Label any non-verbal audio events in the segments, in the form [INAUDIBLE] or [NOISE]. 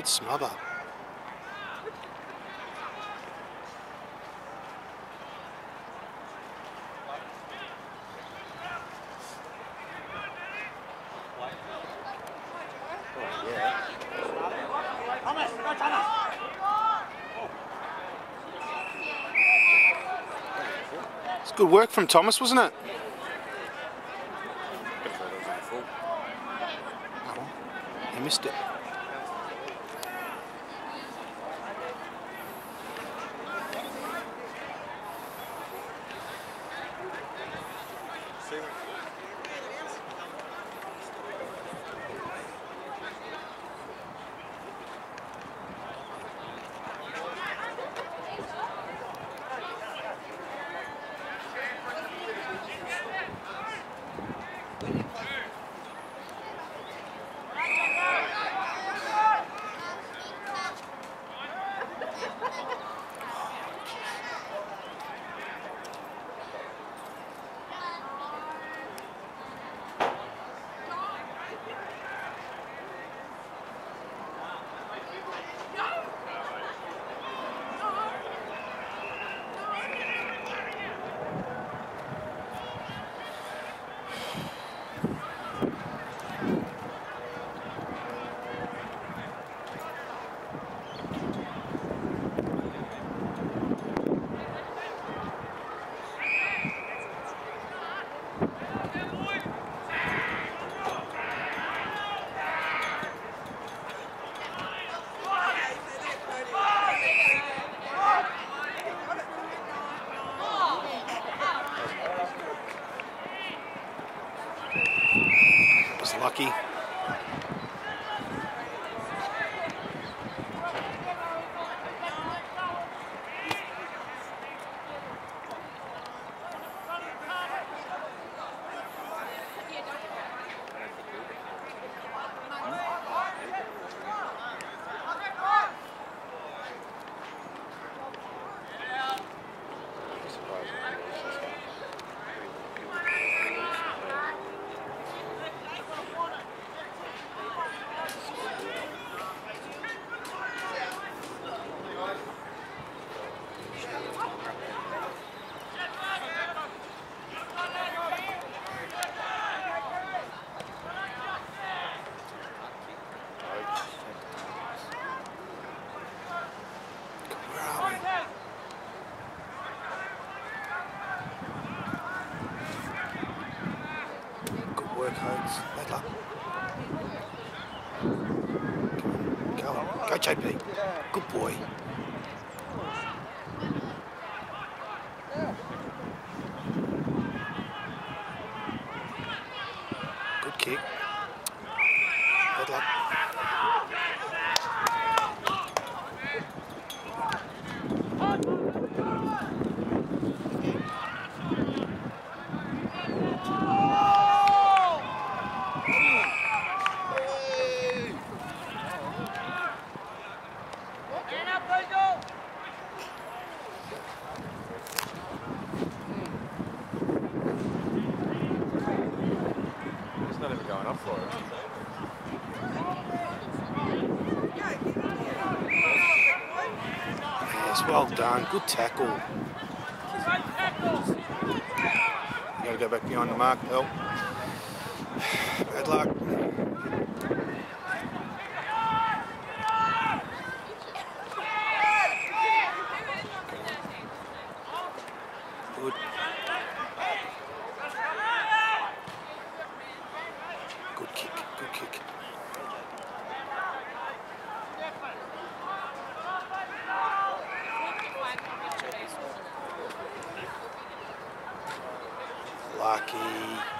Good smother. It's good work from Thomas, wasn't it? He missed it. Was lucky. Where are we? Good work, Hodes. Bad luck. Go on. Go, JP. Good boy. Good kick. Bad luck. It's not going up for it. Yes, well done. Good tackle. You gotta go back behind the mark, Bill. [SIGHS] Bad luck. Good. Good kick, good kick. Lucky.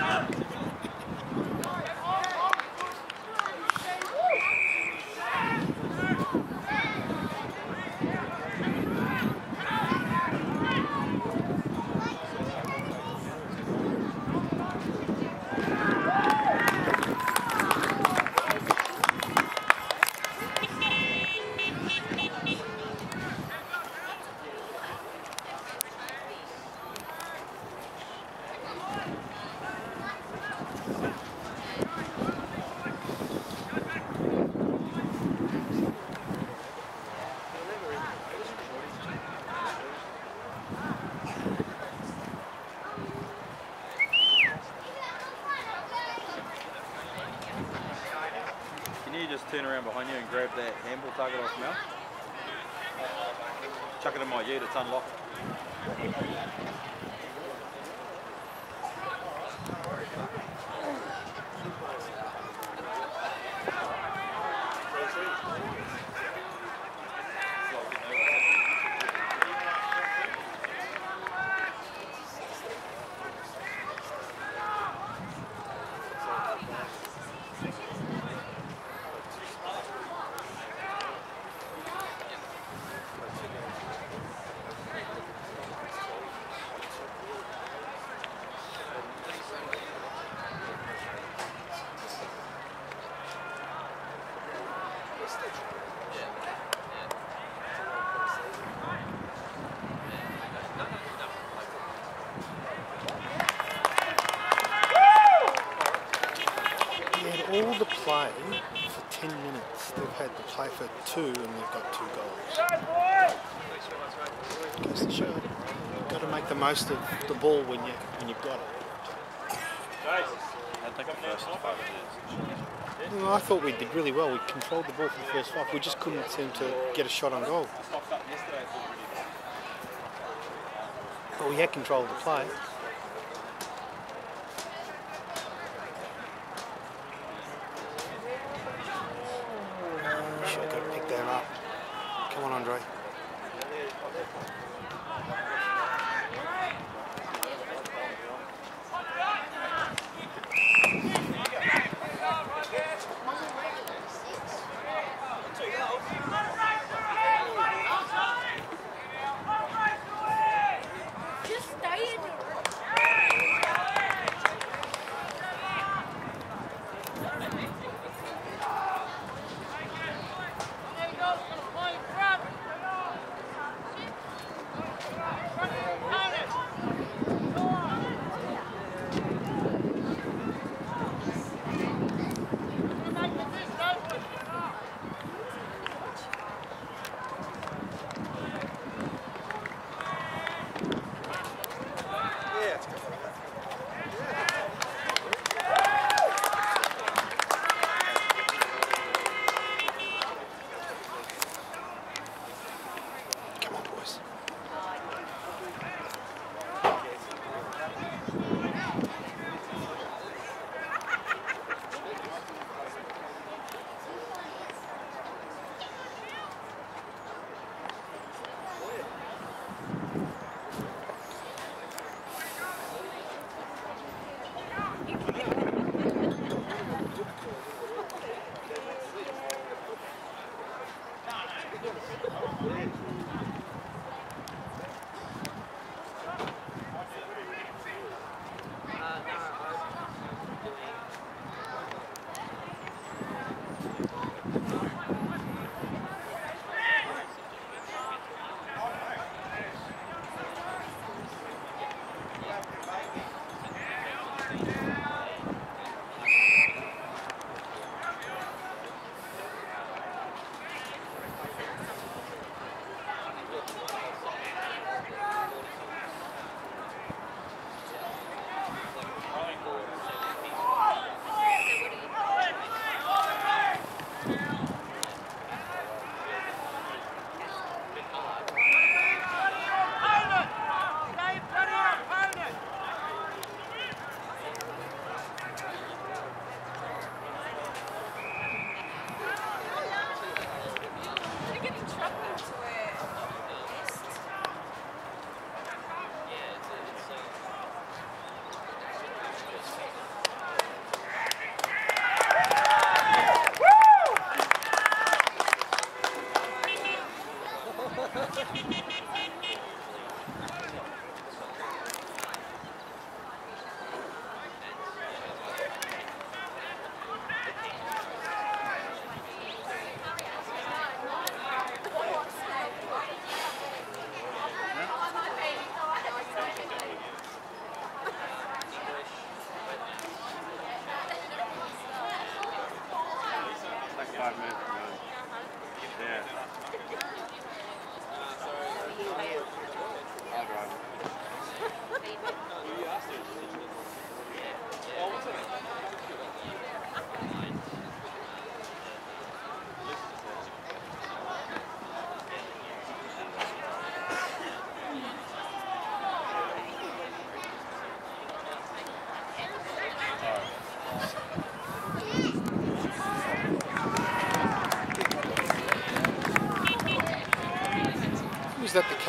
Can you just turn around behind you and grab that handball target off mouth? Chuck it in my ute, it's unlocked. He play for 10 minutes. They've had the play for two and they've got two goals. Goes to show. You've got to make the most of the ball when, you, when you've got it. I think the first five minutes. Well, I thought we did really well. We controlled the ball for the first five. We just couldn't seem to get a shot on goal. But we had control of the play.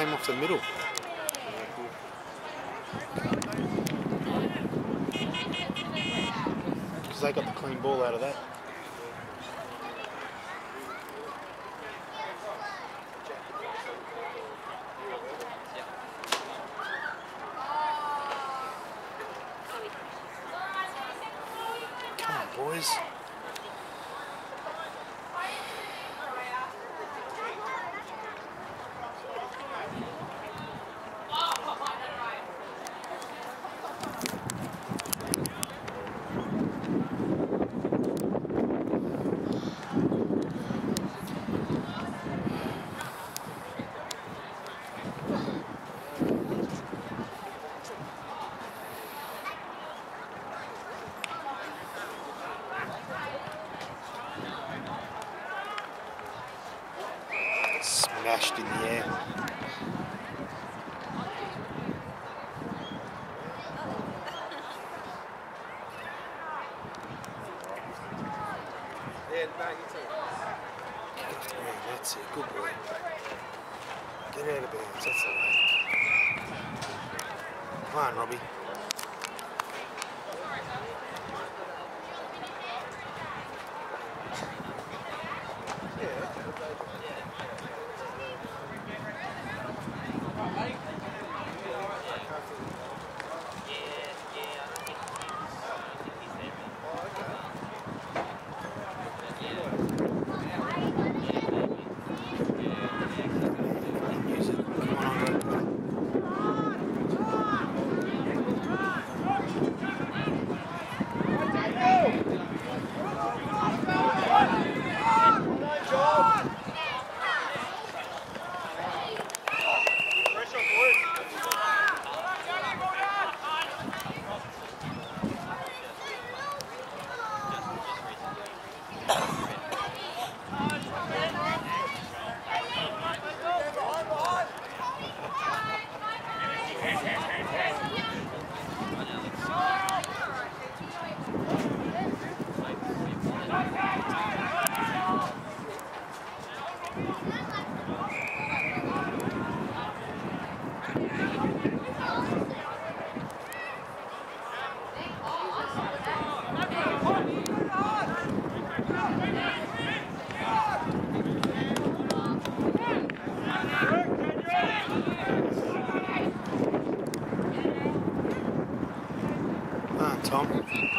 came off the middle. Because they got the clean ball out of that. nashed in the air. Tom.